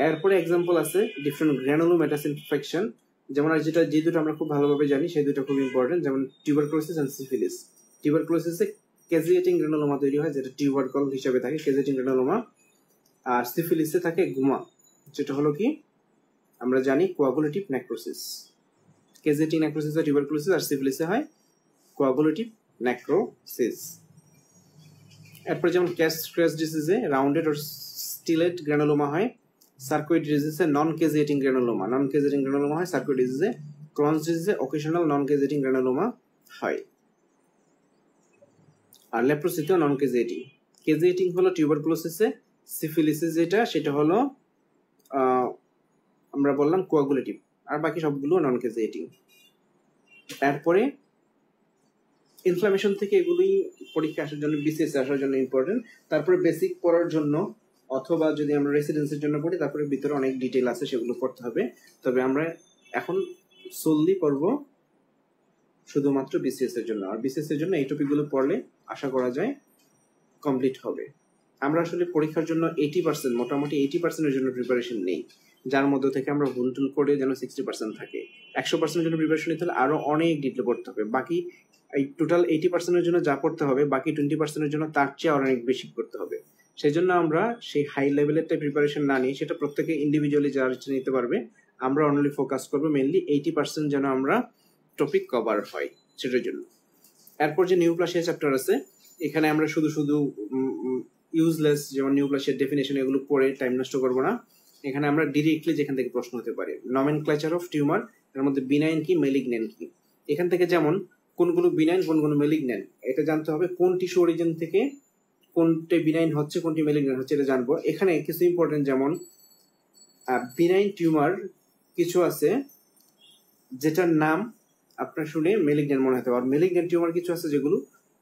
এরপরে এক্সাম্পল আছে ডিফারেন্ট গ্র্যানুলোমেটাস ইনফেকশন যেমন আর যেটা যে দুটো আমরা খুব ভালোভাবে জানি, সেই দুটো খুব ইম্পর্টেন্ট যেমন টিউবারক্লোসিস অ্যান্ড সিফিলিস টিউবারক্লোসিসে কেজিয়েটিং গ্র্যানুলোমা তৈরি হয়, যেটা টিউবারকল হিসাবে থাকে কেজিয়েটিং গ্র্যানুলোমা আর সিফিলিসে থাকে গুমা, যেটা হলো কি? আমরা জানি কোয়াগুলেটিভ নেক্রোসিস কেজিয়েটিং নেক্রোসিসে টিউবারক্লোসিস আর সিফিলিসে হয় কোয়াগুলেটিভ নেক্রোসিস এরপর যেমন ক্যাশ ক্র্যাশ ডিজিজে রাউন্ডেড ও স্টিলেট গ্র্যানুলোমা হয় সার্কোইড ডিজিজে নন কেজিয়েটিং গ্র্যানুলোমা নন কেজিয়েটিং গ্র্যানুলোমা হয় সার্কোইড ডিজিজে ক্রনস ডিজিজে অকেশনাল নন কেজিয়েটিং গ্র্যানুলোমা হয়। আর লেপ্রোসিতেও নন কেজিয়েটিং কেজিয়েটিং হলো টিউবারকুলোসিসে সিফিলিসিস যেটা, সেটা হলো আমরা বললাম কোয়াগুলেটিভ আর বাকি সবগুলো নন কেজিয়েটিং তারপরে ইনফ্লামেশন থেকে এগুলোই পরীক্ষা আসার জন্য বিসিএস আসার জন্য ইম্পর্টেন্ট তারপরে বেসিক পড়ার জন্য, অথবা যদি আমরা রেসিডেন্সির জন্য পড়ি, তারপরে ভিতরে অনেক ডিটেল আছে, সেগুলো পড়তে হবে। তবে আমরা এখন সোললি পড়ব শুধুমাত্র বিসিএস এর জন্য। আর বিসিএস এর জন্য এই টপিকগুলো পড়লে আশা করা যায় কমপ্লিট হবে। আমরা আসলে পরীক্ষার জন্য এইটি পার্সেন্ট মোটামুটি এইটি পার্সেন্টের জন্য প্রিপারেশন নেই। যার মধ্যে থেকে আমরা ভুল টুল করে যেন সিক্সটি পার্সেন্ট থাকে। একশো পার্সেন্টের জন্য প্রিপারেশন নিতে হলে আরও অনেক ডিটেল পড়তে হবে। বাকি এই টোটাল এইটি পার্সেন্টের জন্য যা পড়তে হবে, বাকি টোয়েন্টি পার্সেন্টের জন্য তার চেয়ে আর অনেক বেশি করতে হবে। সেই জন্য আমরা সেই হাই লেভেলের লেভেলেরটা প্রিপারেশন না নিয়ে সেটা প্রত্যেকে ইন্ডিভিজুয়ালি যারা নিতে পারবে, আমরা অনলি ফোকাস করব মেনলি এইটি পার্সেন্ট যেন আমরা টপিক কভার হয় সেটার জন্য। এরপর যে নিউ প্লাসিয়া চ্যাপ্টার আছে, এখানে আমরা শুধু শুধু ইউজলেস যেমন নিউ প্লাসিয়ার ডেফিনেশন এগুলো পড়ে টাইম নষ্ট করব না। এখানে আমরা ডিরেক্টলি যেখান থেকে প্রশ্ন হতে পারে নমেন ক্লাচার অফ টিউমার এর মধ্যে বিনাইন কি মেলিগনেন কি। এখান থেকে যেমন কোনগুলো বিনাইন কোনগুলো মেলিগনেন এটা জানতে হবে কোন টিস্যু অরিজিন থেকে কোনটি বিনাইন হচ্ছে, কোনটি মেলিগনেন হচ্ছে, এটা জানব। এখানে কিছু ইম্পর্টেন্ট যেমন বিনাইন টিউমার কিছু আছে যেটার নাম আপনার শুনে মেলিগনেন মনে হতে পারে। মেলিগনেন টিউমার কিছু আছে যেগুলো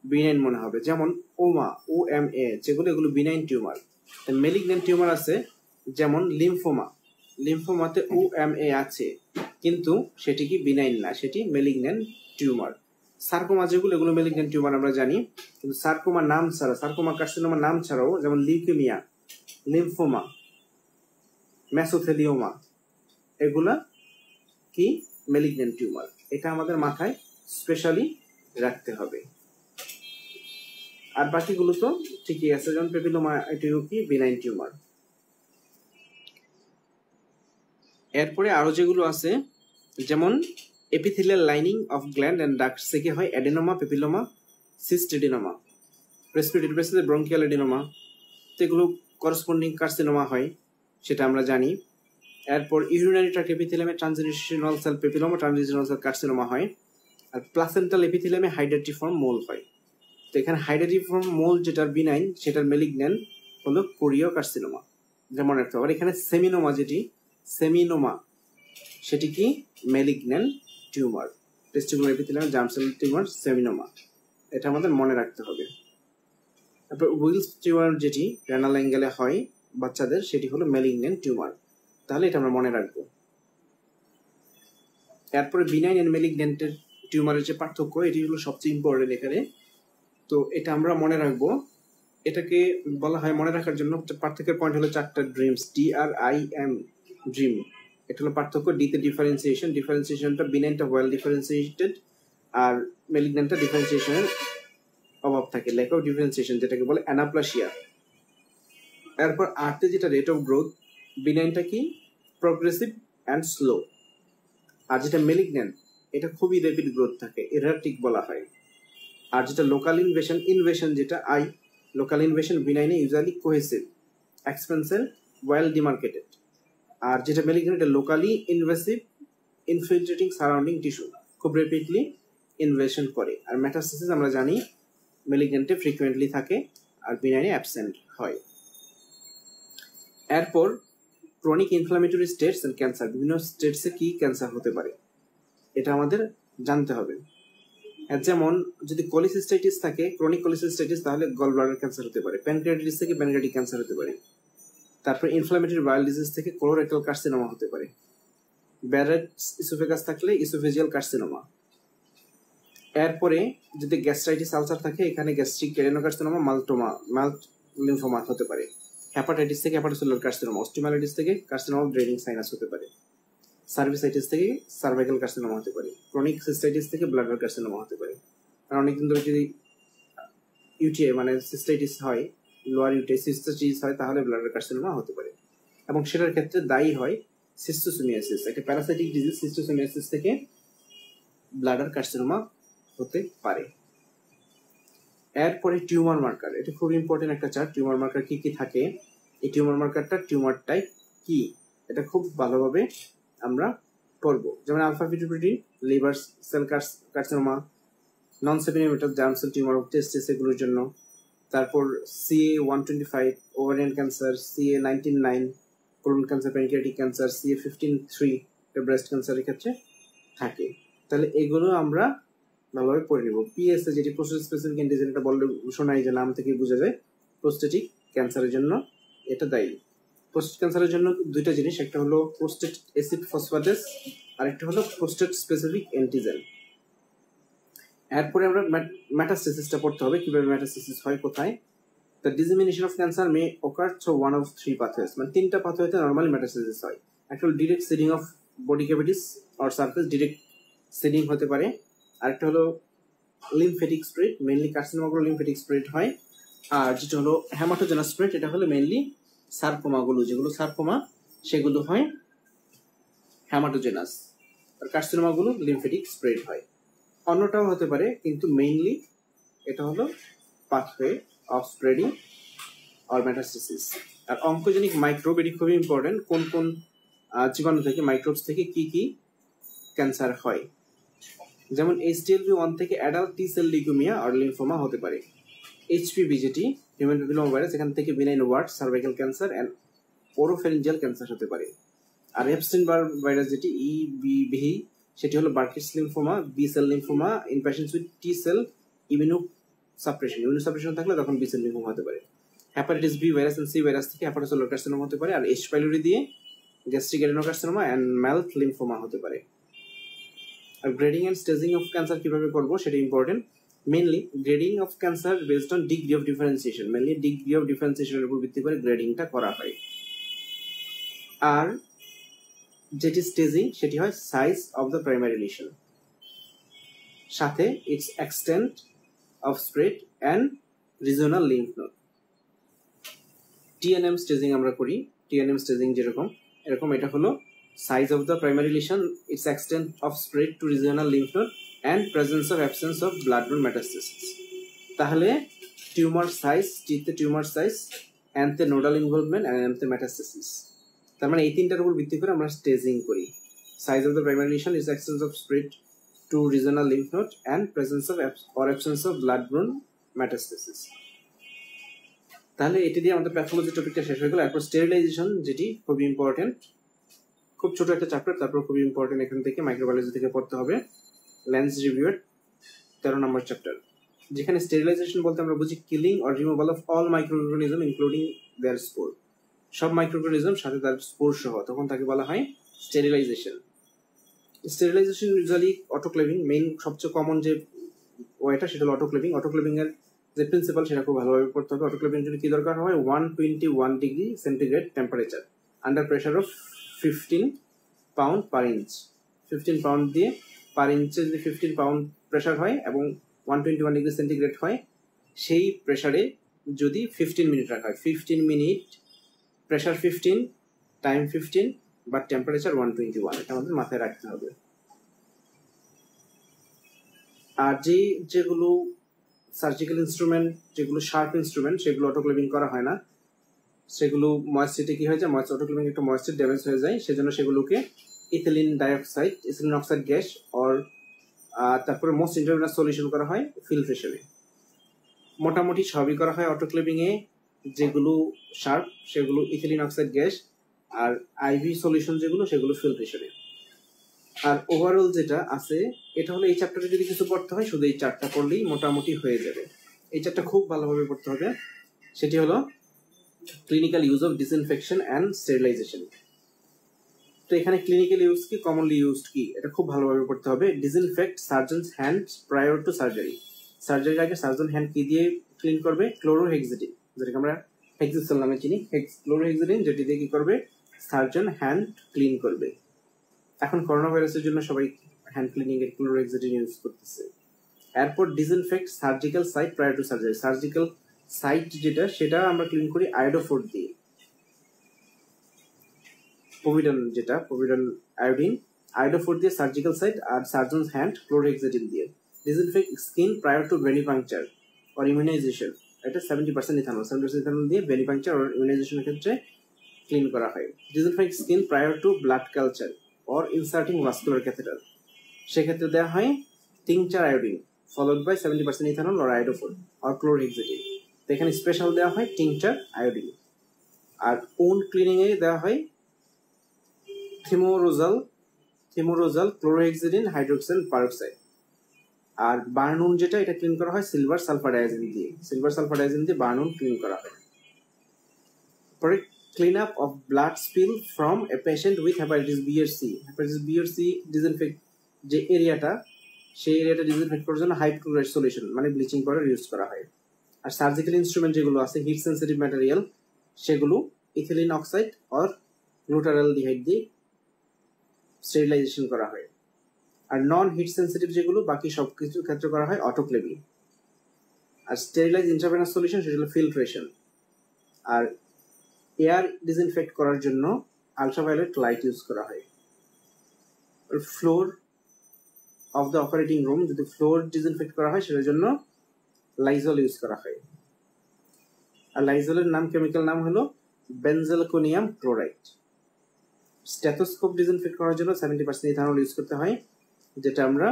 বিনাইন মনে হবে। যেমন ওমা ও এম এ যেগুলো এগুলো বিনাইন টিউমার মেলিগনেন টিউমার আছে যেমন লিমফোমা লিমফোমাতে ও এম এ আছে, কিন্তু সেটি কি বিনাইন না, সেটি মেলিগনেন টিউমার সার্কোমা যেগুলো, এগুলো মেলিগনেন্ট টিউমার আমরা জানি, কিন্তু সার্কোমা নাম ছাড়া, সার্কোমা কার্সিনোমা নাম ছাড়াও যেমন লিউকেমিয়া লিমফোমা মেসোথেলিওমা এগুলা কি? মেলিগনেন্ট টিউমার এটা আমাদের মাথায় স্পেশালি রাখতে হবে। আর বাকিগুলো তো ঠিকই আছে, যেমন পেপিলোমা এটিও কি? বিনাইন টিউমার এরপরে আরও যেগুলো আছে, যেমন epithelial lining of gland and duct থেকে হয় অ্যাডেনোমা পেপিলোমা সিস্টেডিনোমা রেসপিরেটরি বেসিসে ব্রঙ্কিয়াল এডিনোমা তো এগুলো করসপন্ডিং কার্সিনোমা হয়, সেটা আমরা জানি। এরপর urinary tract এপিথেলিয়ামে transitional cell papilloma transitional cell carcinoma হয়, আর প্লাসেন্টাল এপিথেলিয়ামে হাইড্রাটিফর্ম মোল হয়। তো এখানে হাইড্রাটিফর্ম মোল যেটার বিনাইন সেটার মেলিগন্যান হলো কোরিও কার্সিনোমা যেমন রাখতে হবে। এখানে সেমিনোমা যেটি সেমিনোমা সেটি কি? Malignant tumour testicular epithelium germ cell tumour seminoma এটা আমাদের মনে রাখতে হবে। তারপর উইলস টিউমার যেটি রেনাল অ্যাঙ্গেলে হয় বাচ্চাদের, সেটি হলো মেলিগন্যান্ট টিউমার তাহলে এটা আমরা মনে রাখব। এরপরে বিনাইন এন্ড মেলিগন্যান্টের টিউমারের যে পার্থক্য, এটি হলো সবচেয়ে ইম্পর্টেন্ট এখানে। তো এটা আমরা মনে রাখব। এটাকে বলা হয় মনে রাখার জন্য, পার্থক্যের পয়েন্ট হলো চারটা dreams D R I M dream এটা হলো পার্থক্য ডিতে ডিফারেন্সিয়েশন ডিফারেন্সিয়েশনটা বিনাইনটা ওয়েল ডিফারেন্সিয়েটেড আর মেলিগন্যান্টটা ডিফারেন্সিয়েশনের অভাব থাকে ল্যাক অফ ডিফারেন্সিয়েশন যেটাকে বলে অ্যানাপ্লাসিয়া। এরপর আর্টে যেটা রেট অফ গ্রোথ বিনাইনটা কি? প্রগ্রেসিভ অ্যান্ড স্লো আর যেটা মেলিগন্যান্ট এটা খুবই র্যাপিড গ্রোথ থাকে এরাটিক বলা হয়। আর যেটা লোকাল ইনভেশন ইনভেশন যেটা আই লোকাল ইনভেশন বিনাইনে ইউজুয়ালি কোহেসিভ এক্সপেন্সের ওয়েল ডিমার্কেটেড আর যেটা মেলিগন্যান্ট এটা locally invasive infiltrating surrounding tissue খুব রেপিডলি ইনভেশন করে। আর মেটাস্টাসিস আমরা জানি মেলিগন্যান্টে ফ্রিকুয়েন্টলি থাকে আর বিনাইনে অ্যাবসেন্ট হয়। এরপর chronic inflammatory states and cancer বিভিন্ন স্টেটসে কি ক্যান্সার হতে পারে, এটা আমাদের জানতে হবে। যেমন যদি কলিসিস্টাইটিস থাকে ক্রনিক কলিসিস্টাইটিস তাহলে গল ব্লাডার ক্যান্সার হতে পারে প্যানক্রিয়াটিস থেকে প্যানক্রিয়াটিক ক্যান্সার হতে পারে। তারপর ইনফ্লামেটরি বায়াল ডিজিজ থেকে কোলোরেক্টাল কার্সিনোমা হতে পারে। ব্যারেট ইসোফেগাস থাকলে ইসোফেজিয়াল কার্সিনোমা এরপরে যদি গ্যাস্ট্রাইটিস আলসার থাকে, এখানে গ্যাস্ট্রিক এডেনোকার্সিনোমা মাল্টোমা মাল্ট লিম্ফোমা হতে পারে। হ্যাপাটাইটিস থেকে হ্যাপাটোসেলুলার কার্সিনোমা অস্টিমালাইটিস থেকে কার্সিনোমা ড্রেনিং সাইনাস হতে পারে। সার্ভিসাইটিস থেকে সার্ভাইকাল কার্সিনোমা হতে পারে। ক্রনিক সিস্টাইটিস থেকে ব্লাডার কার্সিনোমা হতে পারে। কারণ অনেকদিন ধরে যদি ইউটিআই মানে সিস্টাইটিস হয় লোয়ার ইউটিআই সিস্টাইটিস হয়, তাহলে ব্লাডার কার্সিনোমা হতে পারে। এবং সেটার ক্ষেত্রে দায়ী হয় সিস্টোসোমিয়াসিস, একটা প্যারাসাইটিক ডিজিজ সিস্টোসোমিয়াসিস থেকে ব্লাডার কার্সিনোমা হতে পারে। এরপরে টিউমার মার্কার এটা খুব ইম্পর্টেন্ট একটা চার্ট টিউমার মার্কার কি কি থাকে? এই টিউমার মার্কারটা টিউমার টাইপ কি? এটা খুব ভালোভাবে আমরা পড়ব। যেমন alpha fetoprotein liver cell carcinoma non seminomatous germ cell tumour of testis এগুলোর জন্য। তারপর CA one twenty five ovarian cancer CA nineteen nine colon cancer pancreatic cancer CA fifteen three breast ক্যান্সারের ক্ষেত্রে থাকে। তাহলে এগুলো আমরা ভালোভাবে পড়ে নেব। পিএসএ যেটি প্রোস্টেট স্পেসিফিক অ্যান্টিজেন এটা বললে শোনাই যে নাম থেকে বোঝা যায়। প্রোস্টেটিক ক্যান্সারের জন্য এটা দায়ী। প্রোস্টেট ক্যান্সারের জন্য দুইটা জিনিস, একটা হলো প্রোস্টেট অ্যাসিড ফসফাটেস আর একটা হলো প্রোস্টেট স্পেসিফিক অ্যান্টিজেন এরপরে আমরা ম্যাটাস্টেসিসটা পড়তে হবে, কীভাবে ম্যাটাস্টেসিস হয়, কোথায়? The dissemination of cancer may occur through one of three pathways মানে তিনটা পাথওয়েতে নর্মালি ম্যাটাস্টেসিস হয়। একটা হলো direct seeding of body cavities or surface direct seeding হতে পারে। আরেকটা হলো লিমফেটিক স্প্রেড মেনলি কার্সিনোমাগুলো লিমফেটিক স্প্রেড হয়। আর যেটা হলো হ্যামাটোজেনাস স্প্রেড এটা হলো মেনলি সার্কোমাগুলো যেগুলো সার্কোমা সেগুলো হয় হ্যামাটোজেনাস আর কার্সিনোমাগুলো লিমফেটিক স্প্রেড হয়। অন্যটাও হতে পারে, কিন্তু মেইনলি এটা হলো pathway of spreading or metastasis R oncogenic microbe এটি খুবই ইম্পর্টেন্ট কোন কোন জীবাণু থেকে মাইক্রোবস থেকে কি কি ক্যান্সার হয়। যেমন এইচডিএলভি ওয়ান থেকে অ্যাডাল্ট টি সেল লিকুমিয়া আর লিমফোমা হতে পারে। এইচপিভি যেটি হিউম্যান প্যাপিলোমা ভাইরাস এখান থেকে benign wart cervical cancer and oropharyngeal cancer হতে পারে। আর এপস্টিন ভাইরাস যেটি ইবিভি সেটি হলো Burkitt's lymphoma B cell lymphoma in patients with T cell immunosuppression immunosuppression থাকলে তখন বি সেল লিমফোমা হতে পারে। Hepatitis B virus and C virus থেকে হ্যাপাটোসেলুলার কার্সিনোমা হতে পারে, আর এইচ পাইলোরি দিয়ে gastric adenocarcinoma and MALT lymphoma হতে পারে। আর grading and staging of cancer কীভাবে করব সেটা important mainly grading of cancer based on degree of differentiation mainly degree of ডিফারেন্সিয়েশনের উপর ভিত্তি করে গ্রেডিংটা করা হয়। আর যেটি স্টেজিং সেটি হয় size of the primary lesion সাথে its extent of spread and regional lymph node TNM staging আমরা করি। টিএনএম স্টেজিং যেরকম এরকম এটা হলো size of the primary lesion, its extent of spread to regional lymph node, and presence of absence of blood-borne metastasis. তাহলে tumour size টিতে tumour size and the nodal involvement and and the metastasis তার মানে এই তিনটার উপর ভিত্তি করে আমরা স্টেজিং করি। Size of the primary lesion is extents of spread to regional lymph node and presence of or absence of blood borne metastasis তাহলে এটি দিয়ে আমাদের প্যাথোলজি টপিকটা শেষ হয়ে গেল। এরপর স্টেরিলাইজেশন যেটি খুবই ইম্পর্টেন্ট খুব ছোট একটা চ্যাপ্টার তারপর খুবই ইম্পর্টেন্ট এখান থেকে মাইক্রোবায়োলজি থেকে পড়তে হবে। ল্যান্স রিভিউর তেরো নম্বর চ্যাপ্টার যেখানে স্টেরিলাইজেশন বলতে আমরা বুঝি killing or removal of all microorganism including their spore সব মাইক্রোঅর্গানিজম সাথে তার স্পোর সহ, তখন তাকে বলা হয় sterilisation sterilisation usually autoclaving main সবচেয়ে কমন যে ওয়েটা সেটা হলো অটোক্লেভিং অটোক্লেভিং এর যে প্রিন্সিপাল সেটা খুব ভালোভাবে পড়তে হবে। অটোক্লেভিং জন্য কি দরকার হয়? One twenty one degree centigrade temperature under pressure of fifteen pound per inch fifteen pound দিয়ে পার ইঞ্চে যদি ফিফটিন পাউন্ড প্রেশার হয় এবং one twenty one degree centigrade হয়, সেই প্রেশারে যদি ফিফটিন মিনিট রাখা হয় fifteen minute pressure fifteen time fifteen বা টেম্পারেচার ওয়ান টোয়েন্টি ওয়ান এটা আমাদের মাথায় রাখতে হবে। আর যে, যেগুলো সার্জিক্যাল ইনস্ট্রুমেন্ট যেগুলো শার্প ইনস্ট্রুমেন্ট সেগুলো অটোক্লেভিং করা হয় না। সেগুলো ময়েশ্চারিটি কি হয়ে যায়? ময়েশ্চার অটোক্লেভিং একটা ময়েশ্চার ড্যামেজ হয়ে যায়, সেজন্য সেগুলোকে ethylene dioxide ethylene oxide gas or তারপরে মোস্ট ইন্টারমিডিয়েট সলিউশন করা হয় ফিল্ট্রেশনে মোটামুটি সবই করা হয় অটোক্লেভিং এ যেগুলো শার্প, সেগুলো ইথিলিন অক্সাইড গ্যাস আর আইভি সলিউশন যেগুলো, সেগুলো ফিল্ট্রেশনে আর ওভারঅল যেটা আছে, এটা হলো এই চ্যাপ্টারে যদি কিছু পড়তে হয়, শুধু এই চারটা পড়লেই মোটামুটি হয়ে যাবে। এই চারটা খুব ভালোভাবে পড়তে হবে। সেটি হলো clinical use of disinfection and sterilisation তো এখানে ক্লিনিক্যাল ইউজ কি কমনলি ইউজড কি, এটা খুব ভালোভাবে পড়তে হবে। Disinfect surgeons hand prior to surgery সার্জারির আগে সার্জন হ্যান্ড কি দিয়ে ক্লিন করবে? ক্লোরোহেক্সিডিন যেটাকে আমরা হেক্সিসেল নামে চিনি। ক্লোরোহেক্সিডিন যেটি দিয়ে কি করবে? সার্জন হ্যান্ড ক্লিন করবে। এখন করোনা ভাইরাসের জন্য সবাই হ্যান্ড ক্লিনিং এর ক্লোরোহেক্সিডিন ইউজ করতেছে। এরপর disinfect surgical site prior to surgery surgical site যেটা, সেটা আমরা ক্লিন করি আয়োডোফোর দিয়ে। পোভিডন যেটা পোভিডন আয়োডিন আয়োডোফোর দিয়ে সার্জিক্যাল সাইট আর সার্জনস হ্যান্ড ক্লোরোহেক্সিডিন দিয়ে। Disinfect skin prior to venipuncture or immunisation এটা seventy percent ethanol seventy percent ethanol দিয়ে ভেনিপাংচার অর ইমিউনাইজেশনের ক্ষেত্রে ক্লিন করা হয়। Disinfect skin prior to blood culture or inserting vascular catheter সেক্ষেত্রে দেওয়া হয় tincture iodine followed by 70% ethanol or iodophore or chlorhexidine. তো এখানে স্পেশাল দেওয়া হয় টিংচার আয়োডিন আর ওন ক্লিনিং এ দেওয়া হয় থিমোরোজাল থিমোরোজাল ক্লোরোহেক্সিডিন হাইড্রোক্সেন পারক্সাইড আর বার্নুন যেটা, এটা ক্লিন করা হয় সিলভার সালফার ডায়াজিন দিয়ে। সিলভার সালফার ডায়াজিন দিয়ে বার্নুন ক্লিন করা হয়। পরে clean up of blood spill from a patient with hepatitis B or C hepatitis B or C disinfect যে এরিয়াটা সেই এরিয়াটা ডিসইনফেক্ট করার জন্য হাইড্রোক্লোরাইড সলিউশন মানে ব্লিচিং পাউডার ইউজ করা হয়। আর সার্জিক্যাল ইনস্ট্রুমেন্ট যেগুলো আছে হিট সেন্সিটিভ ম্যাটেরিয়াল সেগুলো ethylene oxide or glutaraldehyde দিয়ে স্টেরিলাইজেশন করা হয়। আর নন হিট সেন্সিটিভ যেগুলো, বাকি সব কিছুর ক্ষেত্রে করা হয় অটোক্লেভিং আর স্টেরিলাইজ ইন্টারভেনাস সলিউশন সেটা হলো ফিল্ট্রেশন আর এয়ার ডিসইনফেক্ট করার জন্য আলট্রাভায়োলেট লাইট ইউজ করা হয়। Floor of the operating room যদি ফ্লোর ডিসইনফেক্ট করা হয়, সেটার জন্য লাইজল ইউজ করা হয়। আর লাইজলের নাম কেমিক্যাল নাম হলো বেনজেলকোনিয়াম ক্লোরাইড স্ট্যাথোস্কোপ ডিসইনফেক্ট করার জন্য সেভেন্টি পার্সেন্ট ইথানল ইউজ করতে হয়। যেটা আমরা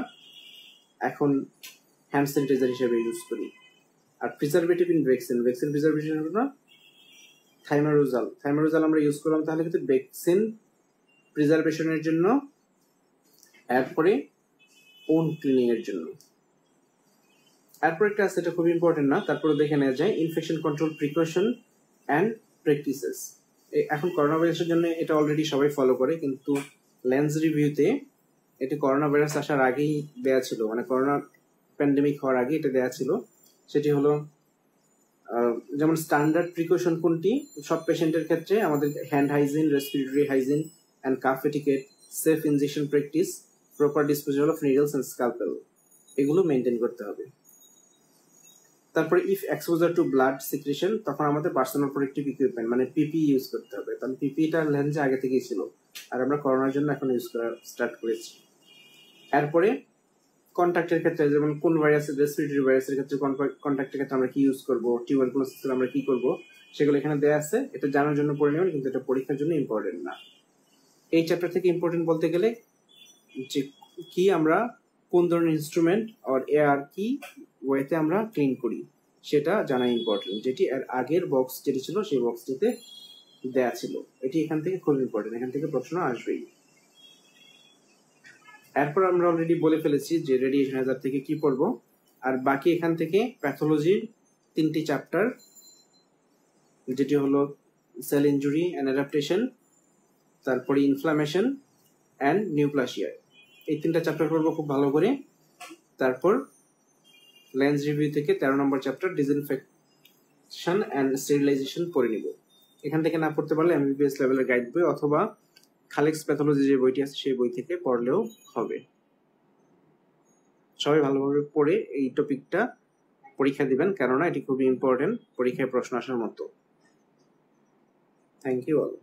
এখন হ্যান্ড স্যানিটাইজার হিসেবে ইউজ করি। আর preservative in vaccine vaccine preservative জন্য থাইমারোজাল থাইমারোজাল আমরা ইউজ করলাম তাহলে কিন্তু ভ্যাকসিন প্রিজার্ভেশনের জন্য, এরপরে ওন ক্লিনিং এর জন্য। এরপর একটা আছে, এটা খুব ইম্পর্টেন্ট না, তারপরে দেখে নেওয়া যায় infection control precaution and practices এখন করোনা ভাইরাসের জন্য এটা অলরেডি সবাই ফলো করে, কিন্তু লেন্স রিভিউতে এটি করোনা ভাইরাস আসার আগেই দেয়া ছিল। মানে করোনা প্যান্ডেমিক হওয়ার আগে এটা দেয়া ছিল। সেটি হলো যেমন স্ট্যান্ডার্ড প্রিকশন কোনটি? সব পেশেন্টের ক্ষেত্রে আমাদের hand hygiene respiratory hygiene and cough etiquette safe injection practice proper disposal of needles and scalpel এগুলো মেনটেন করতে হবে। তারপরে if exposure to blood secretion তখন আমাদের পার্সোনাল প্রোটেক্টিভ ইকুইপমেন্ট মানে পিপি ইউজ করতে হবে। তাহলে পিপিটা লেন্সে আগে থেকেই ছিল। আর আমরা করোনার জন্য এখন ইউজ করা স্টার্ট করেছি। এরপরে কন্ট্রাক্টের ক্ষেত্রে যেমন কোন ভাইরাস রেসপিরেটরি ভাইরাসের ক্ষেত্রে কন্ট্রাক্টের ক্ষেত্রে আমরা কি ইউজ করব টিউবারকুলোসিসের আমরা কি করব, সেগুলো এখানে দেওয়া আছে। এটা জানার জন্য পড়ে নেবেন কিন্তু এটা পরীক্ষার জন্য ইম্পর্টেন্ট না। এই চ্যাপ্টার থেকে ইম্পর্টেন্ট বলতে গেলে যে কি আমরা কোন ধরনের ইনস্ট্রুমেন্ট আর এয়ার কি ওয়েতে আমরা ক্লিন করি, সেটা জানা ইম্পর্টেন্ট যেটি এর আগের বক্স যেটি ছিল, সেই বক্সটিতে দেয়া ছিল। এটি এখান থেকে খুব ইম্পর্টেন্ট এখান থেকে প্রশ্ন আসবেই। এরপর আমরা অলরেডি বলে ফেলেছি যে রেডিয়েশন হাজার থেকে কি পড়ব আর বাকি এখান থেকে প্যাথোলজির তিনটি চ্যাপ্টার যেটি হলো সেল ইঞ্জুরি অ্যান্ড অ্যাডাপ্টেশন তারপরে ইনফ্লামেশন অ্যান্ড নিউপ্লাসিয়া এই তিনটা চ্যাপ্টার পড়ব খুব ভালো করে। তারপর লেন্স রিভিউ থেকে তেরো নম্বর চ্যাপ্টার ডিসইনফেকশন অ্যান্ড স্টেরিলাইজেশন পড়ে নিব। এখান থেকে না পড়তে পারলে এমবিবিএস লেভেলের গাইড বই অথবা খালেক্স প্যাথোলজি যে বইটি আছে, সেই বই থেকে পড়লেও হবে। সবাই ভালোভাবে পড়ে এই টপিকটা পরীক্ষা দিবেন, কেননা এটি খুবই ইম্পর্টেন্ট পরীক্ষায় প্রশ্ন আসার মতো। Thank you all